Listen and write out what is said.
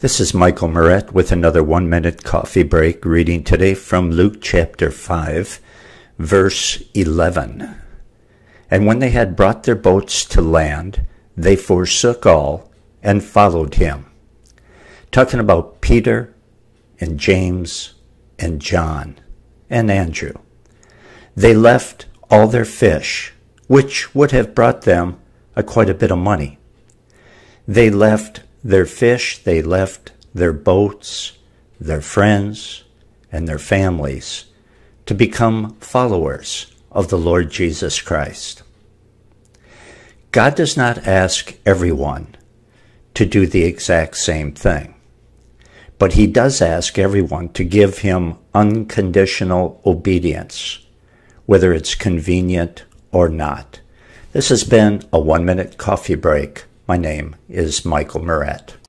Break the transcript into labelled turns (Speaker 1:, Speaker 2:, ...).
Speaker 1: This is Michael Meurett with another one minute coffee break reading today from Luke chapter 5, verse 11. And when they had brought their boats to land, they forsook all and followed him. Talking about Peter and James and John and Andrew. They left all their fish, which would have brought them a quite a bit of money. They left their fish, they left their boats, their friends, and their families to become followers of the Lord Jesus Christ. God does not ask everyone to do the exact same thing, but He does ask everyone to give Him unconditional obedience, whether it's convenient or not. This has been a one minute coffee break my name is Michael Meurett.